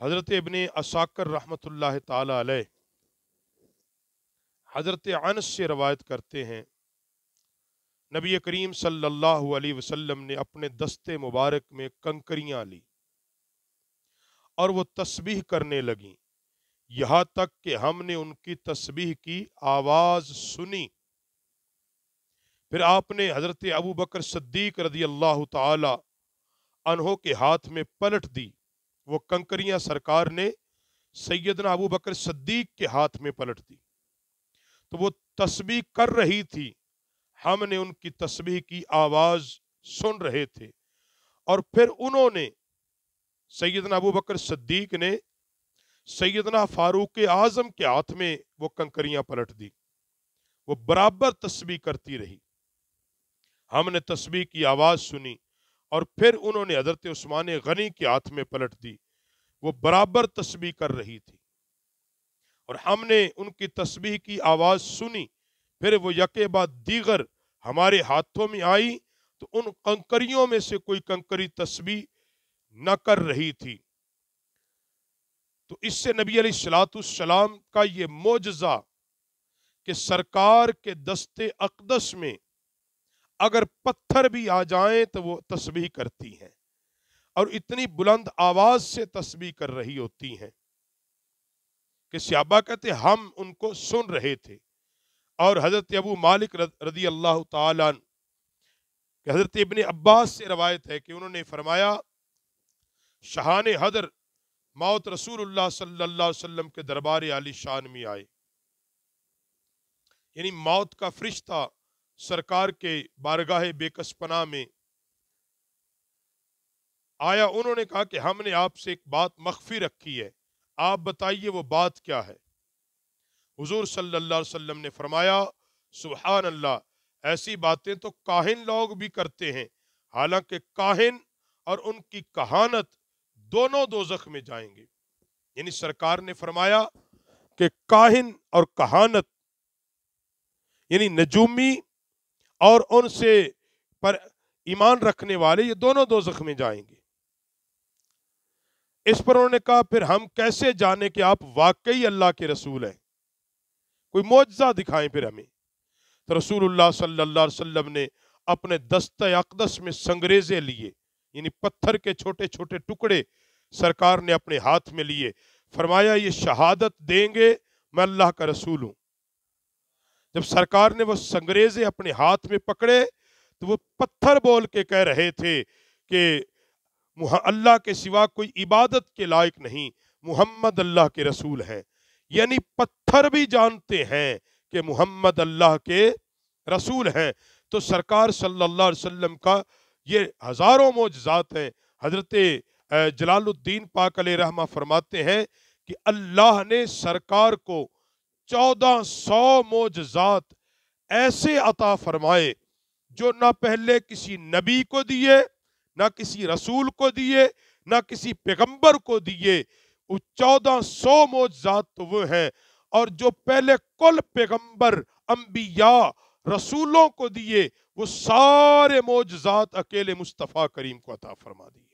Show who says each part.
Speaker 1: हज़रत इबन असाकर ताला अलैह हज़रत अनस से रवायत करते हैं। नबी करीम सल्लल्लाहु अलैहि वसल्लम ने अपने दस्ते मुबारक में कंकरियाँ ली और वो तस्बीह करने लगी। यहाँ तक कि हमने उनकी तस्बीह की आवाज़ सुनी। फिर आपने हज़रत अबू बकर सद्दीक रदी अल्लाह तहों के हाथ में पलट दी। वो कंकरियाँ सरकार ने सैयदना अबू बकर सद्दीक के हाथ में पलट दी। तो वो तस्बीह कर रही थी। हमने उनकी तस्बीह की आवाज़ सुन रहे थे। और फिर उन्होंने सैयदना अबू बकर सद्दीक ने सैयदना फारूक आज़म के हाथ में वो कंकरियाँ पलट दी। वो बराबर तस्बीह करती रही। हमने तस्बीह की आवाज़ सुनी और फिर उन्होंने हज़रत उस्मान गनी के हाथ में पलट दी। वो बराबर तस्बीह कर रही थी। और हमने उनकी तस्बीह की आवाज़ सुनी, फिर वो यके बाद दीगर हमारे हाथों में आई तो उन कंकरियों में से कोई कंकरी तस्बीह न कर रही थी। तो इससे नबी सलाम का ये मोजा कि सरकार के दस्ते अकदस में अगर पत्थर भी आ जाएँ तो वो तस्बीह करती हैं। और इतनी बुलंद आवाज़ से तस्बीह कर रही होती हैं कि सियाबा कहते, हम उनको सुन रहे थे। और हज़रत अबू मालिक रदी अल्लाह तन हज़रत इबन अब्बास से रवायत है कि उन्होंने फरमाया, शहान हदर, मौत रसूलुल्लाह सल्लल्लाहु वसल्लम के दरबार आली शान में आए। यानी मौत का फरिश्ता सरकार के बारगाह बेकसपना में आया उन्होंने कहा कि हमने आपसे एक बात मख्फी रखी है। आप बताइए वो बात क्या है? हुजूर सल्लल्लाहु अलैहि वसल्लम ने फरमाया सुबहान अल्लाह ऐसी बातें तो काहिन लोग भी करते हैं। हालाँकि काहिन और उनकी कहानत दोनों दोजख में जाएँगे। यानी सरकार ने फरमाया कि काहिन और कहानत, यानी नजूमी और उनसे पर ईमान रखने वाले ये दोनों दो में जाएँगे। इस पर उन्होंने कहा, फिर हम कैसे जाने कि आप वाकई अल्लाह के रसूल हैं? कोई मुआवजा दिखाएँ फिर हमें। तो रसूलुल्लाह सल्लल्लाहु अलैहि वसल्लम ने अपने दस्त अकदस में संग्रेजे लिए, यानी पत्थर के छोटे छोटे टुकड़े सरकार ने अपने हाथ में लिए। फरमाया, ये शहादत देंगे, मैं अल्लाह का रसूल हूँ। जब सरकार ने वो संग्रेजे अपने हाथ में पकड़े तो वो पत्थर बोल के कह रहे थे कि अल्लाह के सिवा कोई इबादत के लायक नहीं, मोहम्मद अल्लाह के रसूल हैं। यानी पत्थर भी जानते हैं कि मुहम्मद अल्लाह के रसूल हैं। तो सरकार सल्लल्लाहु अलैहि वसल्लम का ये हज़ारों मोजात हैं। हज़रत जलालुद्दीन पाक रहमा फरमाते हैं कि अल्लाह ने सरकार को चौदह सौ मोजात ऐसे अता फरमाए जो ना पहले किसी नबी को दिए ना किसी रसूल को दिए, ना किसी पैगंबर को दिए। वो चौदह सौ मोजात तो वो है। और जो पहले कुल पैगंबर, अंबिया, रसूलों को दिए, वो सारे मोजात अकेले मुस्तफ़ा करीम को अता फरमा दिए।